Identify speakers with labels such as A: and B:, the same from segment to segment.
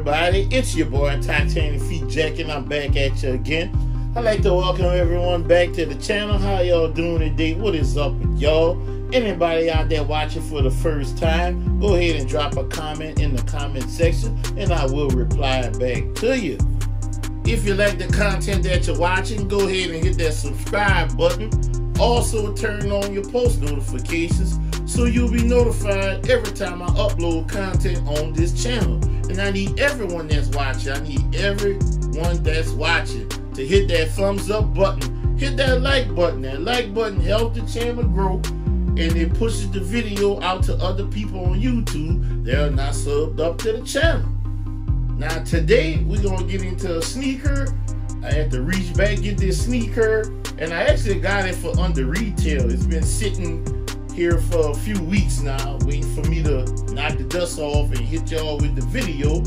A: everybody? It's your boy Titanic Feet Jack, and I'm back at you again. I'd like to welcome everyone back to the channel. How y'all doing today? What is up with y'all? Anybody out there watching for the first time, go ahead and drop a comment in the comment section, and I will reply back to you. If you like the content that you're watching, go ahead and hit that subscribe button. Also, turn on your post notifications so you'll be notified every time I upload content on this channel. And I need everyone that's watching, I need everyone that's watching to hit that thumbs up button, hit that like button. That like button helps the channel grow and it pushes the video out to other people on YouTube that are not subbed up to the channel. Now today we're gonna get into a sneaker. I had to reach back get this sneaker, and I actually got it for under retail. It's been sitting here for a few weeks now, waiting for me to knock the dust off and hit y'all with the video.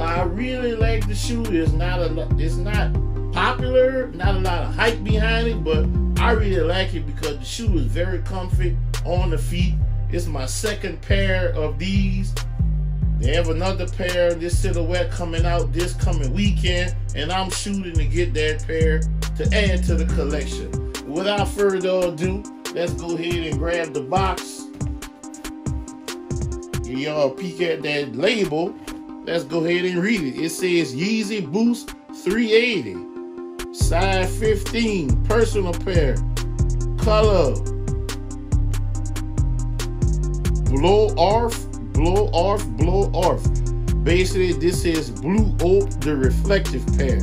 A: I really like the shoe. It's not a it's not popular, not a lot of hype behind it, but I really like it because the shoe is very comfy on the feet. It's my second pair of these. They have another pair, of this silhouette coming out this coming weekend, and I'm shooting to get that pair to add to the collection. Without further ado, let's go ahead and grab the box. Give y'all a peek at that label. Let's go ahead and read it. It says Yeezy Boost 380, size 15, personal pair, color, blow off, blow off, blow off. Basically, this is Blue Oat, the reflective pair.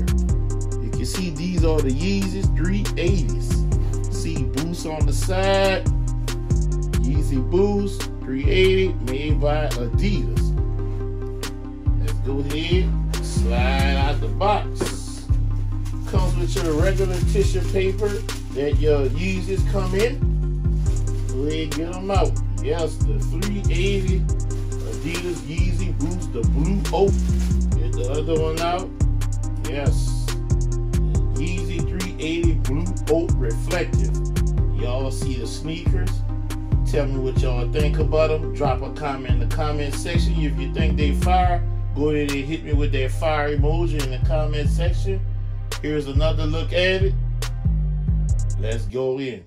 A: You can see these are the Yeezys 380s. Boost on the side. Yeezy Boost 380 made by Adidas. Let's go ahead, slide out the box. Comes with your regular tissue paper that your Yeezys come in. Go ahead get them out. Yes, the 380 Adidas Yeezy Boost, the blue oat. Get the other one out. Yes. Yeezy 380 Blue Oat Reflective. Y'all see the sneakers. Tell me what y'all think about them. Drop a comment in the comment section. If you think they fire, go ahead and hit me with that fire emoji in the comment section. Here's another look at it. Let's go in.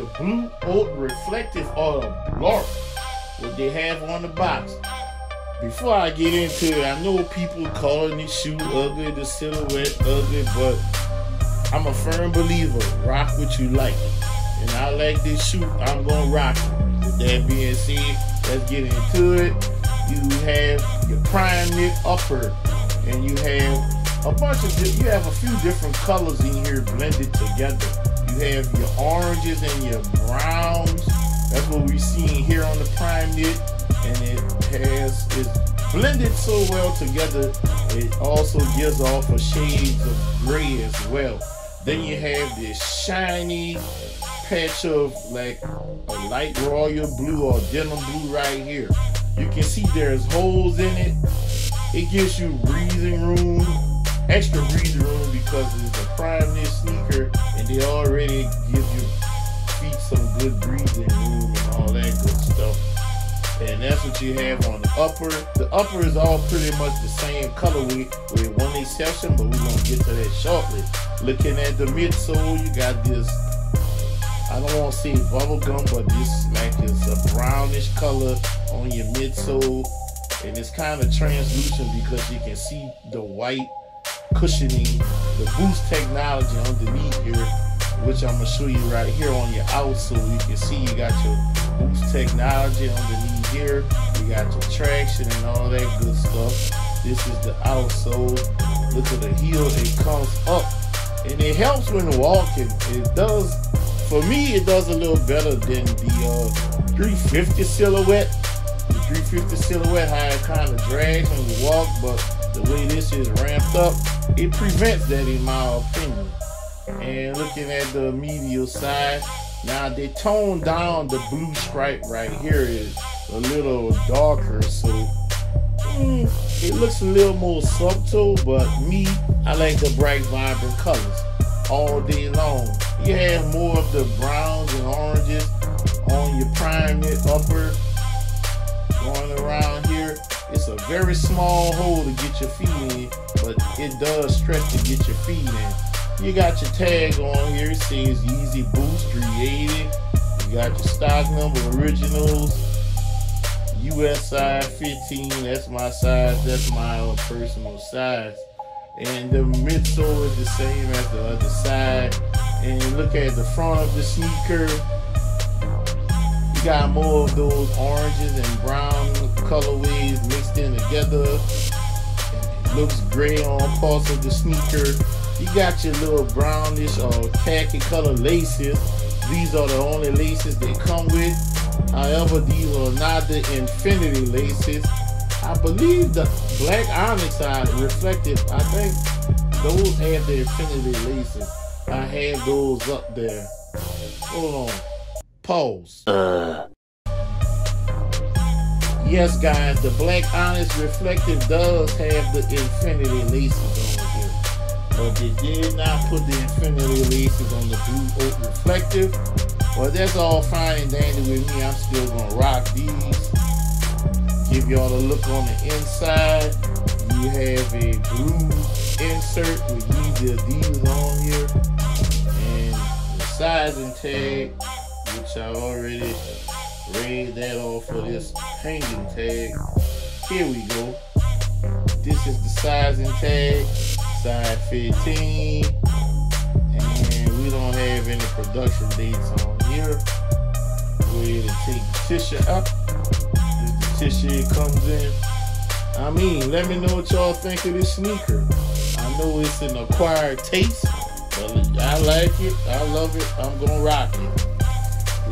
A: The blue oat reflective or the blur, what they have on the box. Before I get into it, I know people calling this shoe ugly, the silhouette ugly, but I'm a firm believer. Rock what you like. And I like this shoe, I'm gonna rock it. With that being said, let's get into it. You have your prime knit upper, and you have a bunch of you have a few different colors in here blended together. You have your oranges and your browns. That's what we're seeing here on the prime knit, and it has it's blended so well together. It also gives off a shades of gray as well. Then you have this shiny patch of like a light royal blue or denim blue right here. You can see there's holes in it It gives you breathing room, extra breathing room because prime knit sneaker and they already give your feet some good breathing room and all that good stuff. And that's what you have on the upper. The upper is all pretty much the same colorway with one exception, but we're gonna get to that shortly. Looking at the midsole, you got this I don't want to say bubblegum, but this like it's a brownish color on your midsole. And it's kind of translucent because you can see the white cushioning, the boost technology underneath here, which I'm gonna show you right here on your outsole. You can see you got your boost technology underneath here. You got your traction and all that good stuff. This is the outsole. Look at the heel, it comes up. And it helps when walking. It does for me, it does a little better than the uh, 350 silhouette. The 350 silhouette, how it kind of drags when you walk, but the way this is ramped up, it prevents that in my opinion. And looking at the medial side, now they toned down the blue stripe right here is a little darker, so mm, it looks a little more subtle, but me, I like the bright, vibrant colors all day long. You have more of the browns and oranges on your prime upper going around. It's a very small hole to get your feet in, but it does stretch to get your feet in. You got your tag on here. It says Yeezy Boost 380. You got your stock number originals. US size 15. That's my size. That's my personal size and the midsole is the same as the other side. And look at the front of the sneaker. You got more of those oranges and brown colorways mixed in together. Looks gray on parts of the sneaker. You got your little brownish or khaki color laces. These are the only laces they come with. However, these are not the infinity laces. I believe the black onyx are reflective. I think those have the infinity laces. I have those up there. Hold on. Pause. Uh. Yes, guys, the black onyx reflective does have the infinity laces on here. But they did not put the infinity laces on the blue oat reflective. Well, that's all fine and dandy with me. I'm still gonna rock these. Give y'all a look on the inside. You have a blue insert with Yeezy Adidas on here. And the sizing tag, which I already read that off for this hanging tag. Here we go. This is the sizing tag, size 15. And we don't have any production dates on here. Go ahead and take the tissue out this tissue comes in. I mean, let me know what y'all think of this sneaker. I know it's an acquired taste, but I like it. I love it. I'm gonna rock it.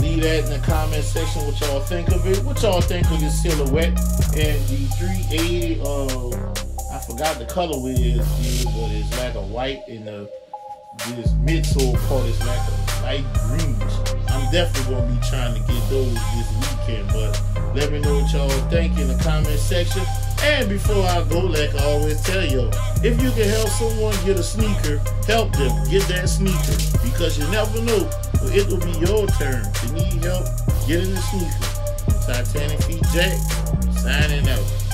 A: Leave that in the comment section what y'all think of it. What y'all think of this silhouette and the 380 uh I forgot the colorway is, but it's like a white and the this midsole part is like a light green. I'm definitely gonna be trying to get those this weekend, but let me know what y'all think in the comment section. And before I go, like I always tell y'all, if you can help someone get a sneaker, help them get that sneaker. Because you never know, it will be your turn to need help getting the sneaker. Titanic Feet Jack, signing out.